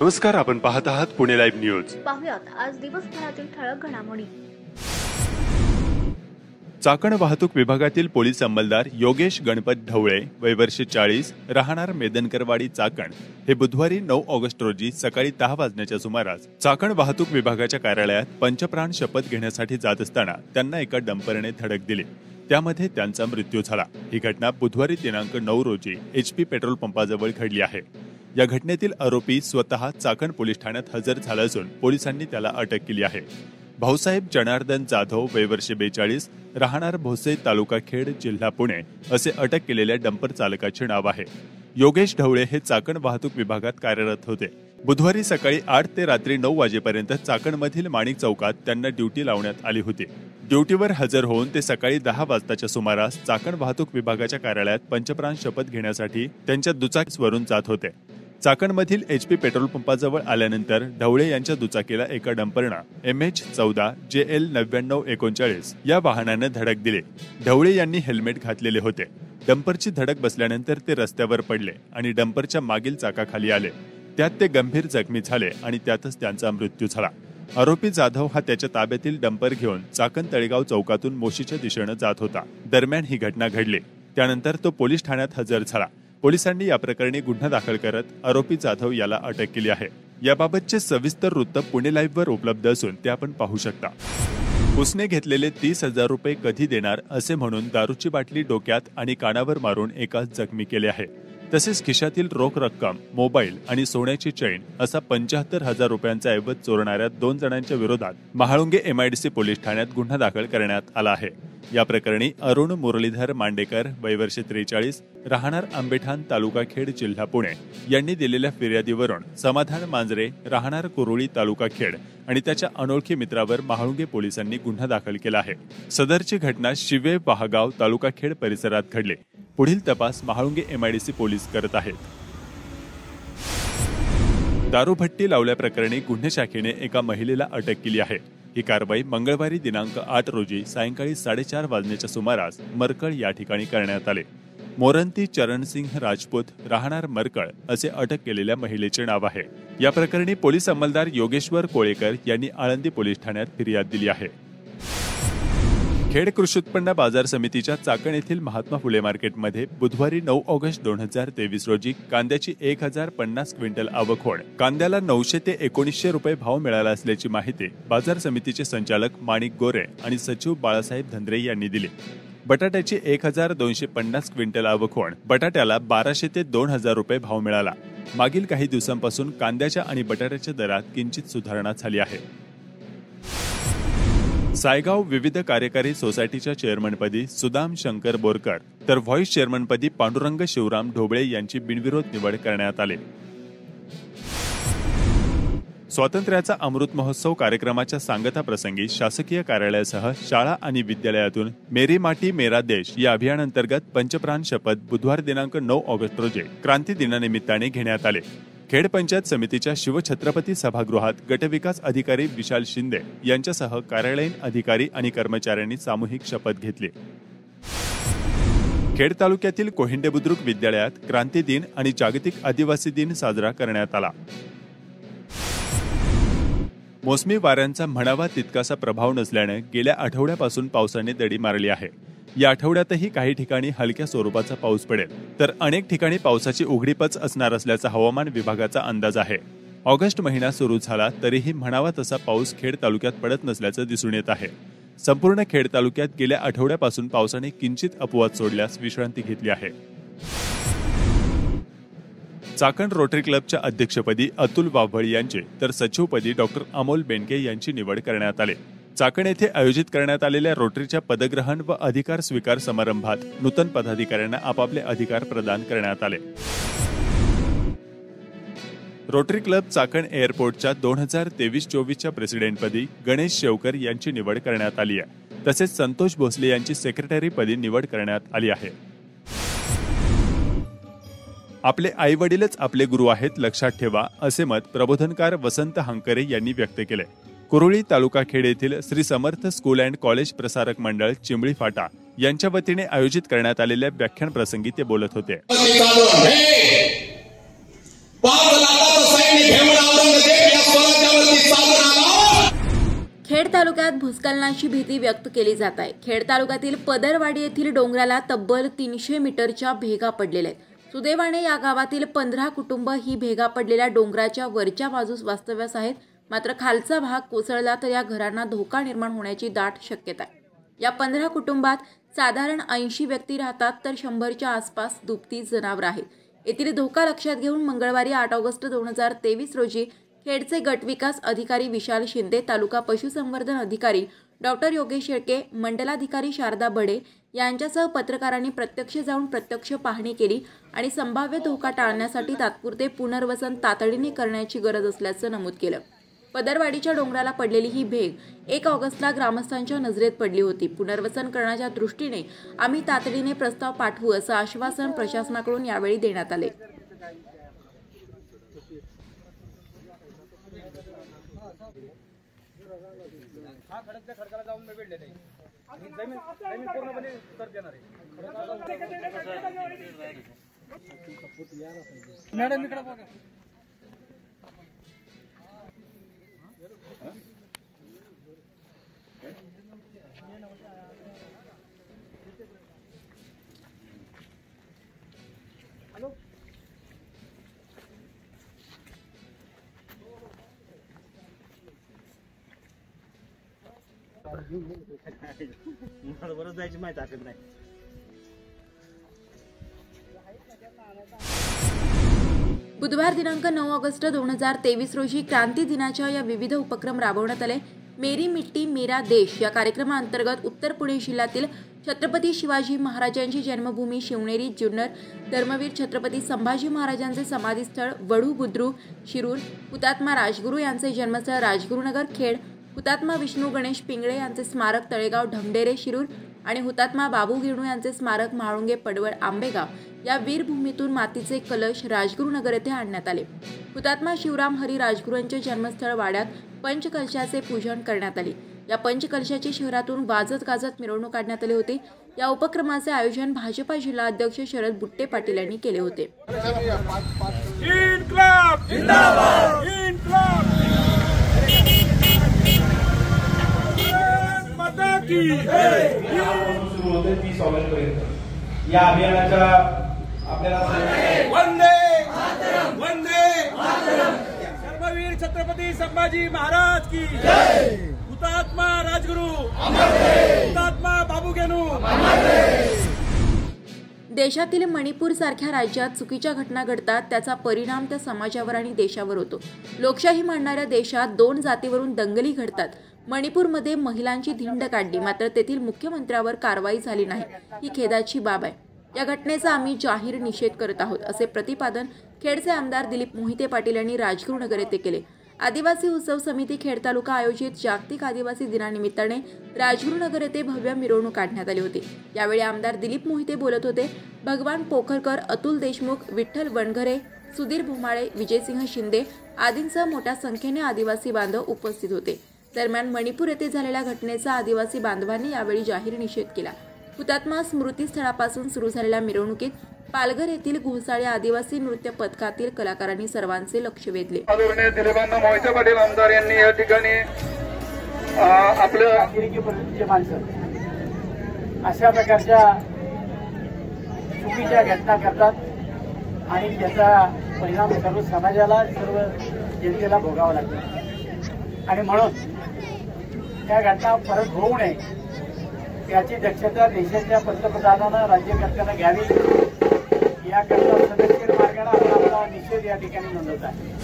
नमस्कार आपण पाहत आहात पुणे लाईव्ह न्यूज. पाहुयात आज दिवसभरातील ठळक घडामोडी. चाकण वाहतूक विभागातील पोलीस अंमलदार योगेश गणपत ढवळे वय वर्ष चाळीस राहणार मेदनकरवाडी चाकण. हे बुधवारी नऊ ऑगस्ट रोजी सकाळी दहा वाजण्याच्या सुमारास चाकण वाहतूक विभागाच्या कार्यालयात पंचप्राण शपथ घेण्यासाठी जात असताना त्यांना एका डंपरने धडक दिली. त्यामध्ये त्यांचा मृत्यू झाला. ही घटना बुधवारी दिनांक नऊ रोजी एचपी पेट्रोल पंपाजवळ घडली आहे. या घटनेतील आरोपी स्वतः चाकण पोलीस ठाण्यात हजर झाला असून पोलिसांनी त्याला अटक केली आहे. भाऊसाहेब जनार्दन जाधव वयवर्षे बेचाळीस राहणार भोसे तालुका खेड जिल्हा पुणे असे अटक केलेल्या डंपर चालकाचे नाव आहे. योगेश ढवळे हे चाकण वाहतूक विभागात कार्यरत होते. बुधवारी सकाळी आठ ते रात्री नऊ वाजेपर्यंत चाकणमधील माणिक चौकात त्यांना ड्युटी लावण्यात आली होती. ड्युटीवर हजर होऊन ते सकाळी दहा वाजताच्या सुमारास चाकण वाहतूक विभागाच्या कार्यालयात पंचप्राण शपथ घेण्यासाठी त्यांच्या दुचाकीवरून जात होते. चाकणमधील एच पी पेट्रोल पंपाजवळ आल्यानंतर ढवळे यांच्या दुचाकीला एका डंपरनं एम एच चौदा जे एल नव्याण्णव एकोणचाळीस या वाहनानं धडक दिली. ढवळे यांनी हेल्मेट घातलेले होते. डंपरची धडक बसल्यानंतर ते रस्त्यावर पडले आणि डंपरच्या मागील चाकाखाली आले. त्यात ते गंभीर जखमी झाले आणि त्यातच त्यांचा मृत्यू झाला. आरोपी जाधव हा त्याच्या ताब्यातील डंपर घेऊन चाकण तळेगाव चौकातून मोशीच्या दिशेनं जात होता. दरम्यान ही घटना घडली. त्यानंतर तो पोलीस ठाण्यात हजर झाला. पोलिसांनी या प्रकरणी गुन्हा दाखल करत आरोपी जाधव याला अटक केली आहे. याबाबतचे सविस्तर वृत्त पुणे लाईव्ह वर उपलब्ध असून ते आपण पाहू शकता. उसने घेतलेले तीस हजार रुपये कधी देणार असे म्हणून दारूची बाटली डोक्यात आणि कानावर मारून एकाच जखमी केले आहे. तसेच खिशातील रोख रक्कम मोबाईल आणि सोन्याची चैन असा पंच्याहत्तर हजार रुपयांचा ऐवज चोरणाऱ्या दोन जणांच्या विरोधात महाळुंगे एमआयडीसी पोलीस ठाण्यात गुन्हा दाखल करण्यात आला आहे. या प्रकरणी अरुण मुरलीधर मांडेकर वयवर्षे त्रेचाळीस राहणार आंबेठाण तालुका खेड जिल्हा पुणे यांनी दिलेल्या फिर्यादीवरून समाधान मांजरे राहणार कुरुळी तालुका खेड आणि त्याच्या अनोळखी मित्रावर महाळुंगे पोलिसांनी गुन्हा दाखल केला आहे. सदरची घटना शिवे वाहगाव तालुका खेड परिसरात घडली. पुढील तपास महाळुंगे एमआयडीसी पोलीस करत आहेत. दारूभट्टी लावल्याप्रकरणी गुन्हे शाखेने एका महिलेला अटक केली आहे. ही कारवाई मंगळवारी दिनांक आठ रोजी सायंकाळी साडेचार वाजण्याच्या सुमारास मरकळ या ठिकाणी करण्यात आले. मोरंती चरणसिंह राजपूत राहणार मरकळ असे अटक केलेल्या महिलेचे नाव आहे. या प्रकरणी पोलीस अंमलदार योगेश्वर कोळेकर यांनी आळंदी पोलीस ठाण्यात फिर्याद दिली आहे. खेड कृषी उत्पन्न बाजार समितीच्या चाकण येथील महात्मा फुले मार्केटमध्ये बुधवारी नऊ ऑगस्ट दोन हजार तेवीस रोजी कांद्याची एक हजार पन्नास क्विंटल आवक होण. कांद्याला नऊशे ते एकोणीसशे रुपये भाव मिळाला असल्याची माहिती बाजार समितीचे संचालक माणिक गोरे आणि सचिव बाळासाहेब धंद्रे यांनी दिली. बटाट्याची एक हजार दोनशे पन्नास क्विंटल आवक होण. बटाट्याला बाराशे ते दोन हजार रुपये भाव मिळाला. मागील काही दिवसांपासून कांद्याच्या आणि बटाट्याच्या दरात किंचित सुधारणा झाली आहे. सायगाव विविध कार्यकारी सोसायटीच्या चेअरमनपदी सुदाम शंकर बोरकर तर व्हॉईस चेअरमनपदी पांडुरंग शिवराम ढोबळे यांची बिनविरोध निवड करण्यात आली. स्वातंत्र्याचा अमृत महोत्सव कार्यक्रमाच्या सांगता प्रसंगी शासकीय कार्यालयासह शाळा आणि विद्यालयातून मेरी माटी मेरा देश या अभियानांतर्गत पंचप्राण शपथ बुधवार दिनांक नऊ ऑगस्ट रोजी क्रांती दिनानिमित्ताने घेण्यात आले. खेड पंचायत समितीच्या शिवछत्रपती सभागृहात गटविकास अधिकारी विशाल शिंदे यांच्यासह कार्यालयीन अधिकारी आणि कर्मचाऱ्यांनी सामूहिक शपथ घेतली. खेड तालुक्यातील कोहिंडे बुद्रुक विद्यालयात क्रांती दिन आणि जागतिक आदिवासी दिन साजरा करण्यात आला. मोसमी वाऱ्यांचा म्हणावा तितकासा प्रभाव नसल्याने गेल्या आठवड्यापासून पावसाने दडी मारली आहे. या आठवड्यातही काही ठिकाणी हलक्या स्वरूपाचा पाऊस पडेल. तर अनेक ठिकाणी पावसाची उघडीपच असणार असल्याचा हवामान विभागाचा अंदाज आहे. ऑगस्ट महिना सुरू झाला तरीही म्हणावा तसा पाऊस खेड तालुक्यात पडत नसल्याचं दिसून येत आहे. संपूर्ण खेड तालुक्यात गेल्या आठवड्यापासून पावसाने किंचित अपवाद सोडल्यास विश्रांती घेतली आहे. चाकण रोटरी क्लबच्या अध्यक्षपदी अतुल वाभळ यांचे तर सचिवपदी डॉक्टर अमोल बेंडके यांची निवड करण्यात आली. चाकण येथे आयोजित करण्यात आलेल्या रोटरीच्या पदग्रहण व अधिकार स्वीकार समारंभात नूतन पदाधिकाऱ्यांना आपापले अधिकार प्रदान करण्यात आले. रोटरी क्लब चाकण एअरपोर्टच्या दोन हजार तेवीस चोवीसच्या प्रेसिडेंटपदी गणेश शेवकर यांची निवड करण्यात आली आहे. तसेच संतोष भोसले यांची सेक्रेटरीपदी निवड करण्यात आली आहे. आपले आई वडीलच आपले गुरु आहेत लक्षात ठेवा असे मत प्रबोधनकार वसंत हंकरे यांनी व्यक्त केले. कुरुळी तालुका खेड येथील Shri Samarth school and college Prasarak Mandal Chimbali फाटा यांच्या वतीने आयोजित करण्यात आलेल्या व्याख्यान प्रसंगी ते बोलत होते. खेड तालुक्यात भूस्खलनाची भीती व्यक्त केली जात आहे. खेड तालुक्यातील पदरवाडी येथील डोंगराला तब्बल तीनशे मीटरच्या भेगा पडलेल्या आहेत. सुदैवाने या गावातील पंधरा कुटुंब ही भेगा पडलेल्या डोंगराच्या वरच्या बाजूस वास्तव्यास आहेत. मात्र खालचा भाग कोसळला तर या घरांना धोका निर्माण होण्याची दाट शक्यता आहे. या पंधरा कुटुंबात साधारण ऐंशी व्यक्ती राहतात तर शंभरच्या आसपास दुपती जनावर आहेत. येथील धोका लक्षात घेऊन मंगळवारी आठ ऑगस्ट दोन हजार तेवीस रोजी खेडचे गटविकास अधिकारी विशाल शिंदे तालुका पशुसंवर्धन अधिकारी डॉक्टर योगेश शेळके मंडलाधिकारी शारदा बडे यांच्यासह पत्रकारांनी प्रत्यक्ष जाऊन प्रत्यक्ष पाहणी केली आणि संभाव्य धोका टाळण्यासाठी तात्पुरते पुनर्वसन तातडीने करण्याची गरज असल्याचं नमूद केलं. पदरवाडीच्या डोंगराला पडलेली ही भेग एक ऑगस्टला ग्रामस्थांच्या नजरेत पडली होती. पुनर्वसन करण्याच्या दृष्टीने आम्ही तातडीने प्रस्ताव पाठवू असं आश्वासन प्रशासनाकडून यावेळी देण्यात आले. हा खडक त्या खडकाला जाऊन मी आणि जमीन जमीन पूर्णपणे देणार आहे मॅडम इकडे बघा. मला बरंच जायची माहिती हरकत नाही. बुधवार दिनांक नऊ ऑगस्ट दोन हजार तेवीस रोजी क्रांती दिनाच्या या विविध उपक्रम राबवण्यात आले. मेरी मिट्टी मेरा देश या कार्यक्रमाअंतर्गत उत्तर पुणे जिल्ह्यातील छत्रपती शिवाजी महाराजांची जन्मभूमी शिवनेरी जुन्नर धर्मवीर छत्रपती संभाजी महाराजांचे समाधीस्थळ वडू बुद्रुक शिरूर हुतात्मा राजगुरू यांचे जन्मस्थळ राजगुरुनगर खेड हुतात्मा विष्णू गणेश पिंगळे यांचे स्मारक तळेगाव ढमडेरे शिरूर आणि हुतात्मा बाबू गिरणू यांचे स्मारक म्हाळुंगे पडवळ आंबेगाव या वीरभूमीतून मातीचे कलश राजगुरुनगर येथे आणण्यात आले. हुतात्मा शिवराम हरी राजगुरूंचे जन्मस्थळ वाड्यात पंचकलशाचे पूजन करण्यात आले. या पंचकलशाची शहरातून वाजत गाजत मिरवणूक काढण्यात आली होती. या उपक्रमाचे आयोजन भाजपा जिल्हा अध्यक्ष शरद बुट्टे पाटील यांनी केले होते. माता की सुरू होते तीस ऑगस्ट पर्यंत या अभियानाच्या आपल्याला वंदे वंदे धर्मवीर छत्रपती संभाजी महाराज की हुतात्मा राजगुरु. हुतात्मा बाबू गेनू देशातील मणिपूर सारख्या राज्यात चुकीच्या घटना घडतात त्याचा परिणाम त्या समाजावर आणि देशावर होतो. लोकशाही मानणाऱ्या देशात दोन जातीवरून दंगली घडतात. मणिपूरमध्ये महिलांची धिंड काढली. मात्र तेथील मुख्यमंत्र्यावर कारवाई झाली नाही. ही खेदाची बाब आहे. या घटनेचा आम्ही जाहीर निषेध करत आहोत असे प्रतिपादन खेडचे आमदार दिलीप मोहिते पाटील यांनी राजगुरुनगर येथे केले. आदिवासी उत्सव समिती खेड तालुका आयोजित जागतिक आदिवासी दिनानिमित्ताने राजगुरुनगर येथे भव्य मिरवणूक काढण्यात आली होती. यावेळी आमदार दिलीप मोहिते बोलत होते भगवान पोखरकर अतुल देशमुख विठ्ठल वणघरे सुधीर भुमाळे विजयसिंह शिंदे आदींसह मोठ्या संख्येने आदिवासी बांधव उपस्थित होते. दरम्यान मणिपूर येथे झालेल्या घटनेचा आदिवासी बांधवांनी यावेळी जाहीर निषेध केला. हुतात्मा स्मृतीस्थळापासून सुरू झालेल्या मिरवणुकीत पालघर येथील घोसाळे आदिवासी नृत्य पथकातील कलाकारांनी सर्वांचे लक्ष वेधले. मोहिते पाटील आमदार यांनी या ठिकाणी अशा प्रकारच्या चुकीच्या घटना करतात आणि त्याचा परिणाम सर्व समाजाला सर्व जनतेला भोगावा लागतो. आणि म्हणून त्या घटना परत होऊ नये. याची दक्षता देशाच्या पंतप्रधानानं सरकारनं घ्यावी. याकरता सदस्य मार्गाने आपण आपला निषेध या ठिकाणी नोंदवत आहे.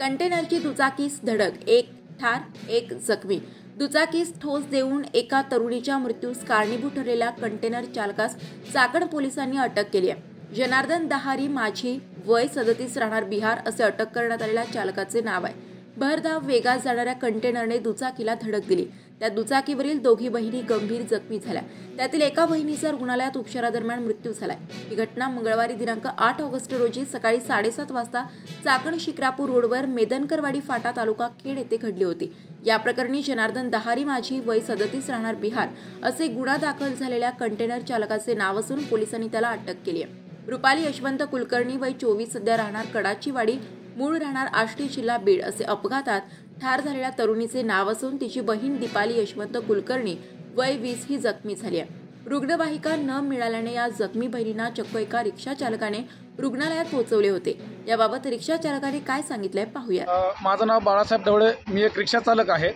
कंटेनरची दुचाकीस धडक एक ठार एक जखमी. दुचाकीस ठोस देऊन एका तरुणीच्या मृत्यूस कारणीभूत ठरलेल्या कंटेनर चालकास चाकण पोलिसांनी अटक केली आहे. जनार्दन दहारी माझी वय सदतीस राहणार बिहार असे अटक करण्यात आलेल्या चालकाचे नाव आहे. भरधाव वेगात जाणाऱ्या कंटेनरने दुचाकीला धडक दिली. त्या दुचाकीवरील दोघी बहिणी गंभीर जखमी झाल्या. त्यातील एका बहिणीचा रुग्णालयात उपचारादरम्यान मृत्यू झालाय. ही घटना मंगळवारी दिनांक आठ ऑगस्ट रोजी सकाळी साडेसात वाजता चाकण शिक्रापूर रोडवर मेदनकरवाडी फाटा तालुका खेड येथे घडली होती. या प्रकरणी जनार्दन दहारी माझी वय सदतीस राहणार बिहार असे गुन्हा दाखल झालेल्या कंटेनर चालकाचे नाव असून पोलिसांनी त्याला अटक केली आहे. रुपाली यशवंत कुलकर्णी वय चोवीस सध्या राहणार कडाचीवाडी मूळ राहणार आष्टी जिल्हा बीड असे अपघातात ठार झालेल्या तरुणीचे नाव असून तिची बहीण दीपाली यशवंत कुलकर्णी वय वीस ही जखमी झाली आहे. रुग्णवाहिका न मिळाल्याने या जखमी बहिणींना चक्क एका रिक्षा चालकाने रुग्णालयात पोहोचवले होते. याबाबत रिक्षा चालकाने काय सांगितलंय पाहूया माझं नाव बाळासाहेब ढवळे मी एक रिक्षा चालक आहे.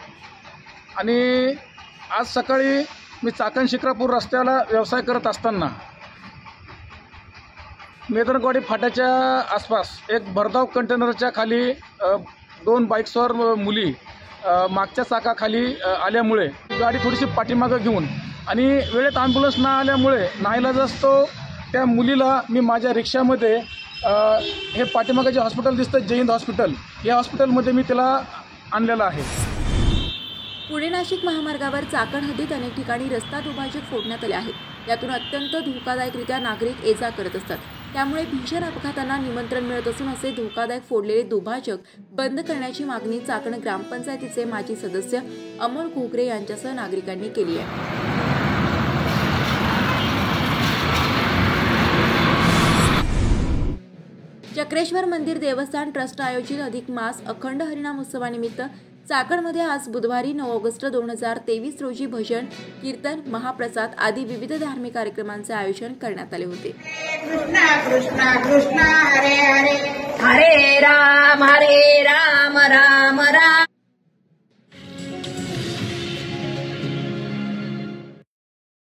आणि आज सकाळी मी चाकण शिक्रापूर रस्त्याला व्यवसाय करत असताना मेदनगवाडी फाट्याच्या आसपास एक भरधाव कंटेनरच्या खाली दोन बाईक्सवर मुली मागच्या चाकाखाली आल्यामुळे गाडी थोडीशी पाठीमागं घेऊन आणि वेळेत ॲम्ब्युलन्स न आल्यामुळे नाईलाज असतो त्या मुलीला मी माझ्या रिक्षामध्ये हे पाठीमागं जे हॉस्पिटल दिसतं जयहिंद हॉस्पिटल या हॉस्पिटलमध्ये मी तिला आणलेलं आहे. पुणे नाशिक महामार्गावर चाकण हद्दीत अनेक ठिकाणी रस्ता दुभाजक फोडण्यात आले आहेत. यातून अत्यंत धोकादायकरित्या नागरिक ये जा करत असतात. त्यामुळे भीषण अपघातांना निमंत्रण मिळत असून असे धोकादायक फोडलेले दुभाजक बंद करण्याची मागणी चाकण ग्रामपंचायतीचे माजी सदस्य अमोल घोगरे यांच्यासह नागरिकांनी केली आहे. चक्रेश्वर मंदिर देवस्थान ट्रस्ट आयोजित अधिक मास अखंड हरिणाम उत्सवानिमित्त चाकणमध्ये आज बुधवारी नऊ ऑगस्ट दोन हजार तेवीस रोजी भजन कीर्तन महाप्रसाद आदी विविध धार्मिक कार्यक्रमांचे आयोजन करण्यात आले होते. कृष्णा कृष्णा कृष्णा हरे हरे. हरे राम हरे राम राम राम.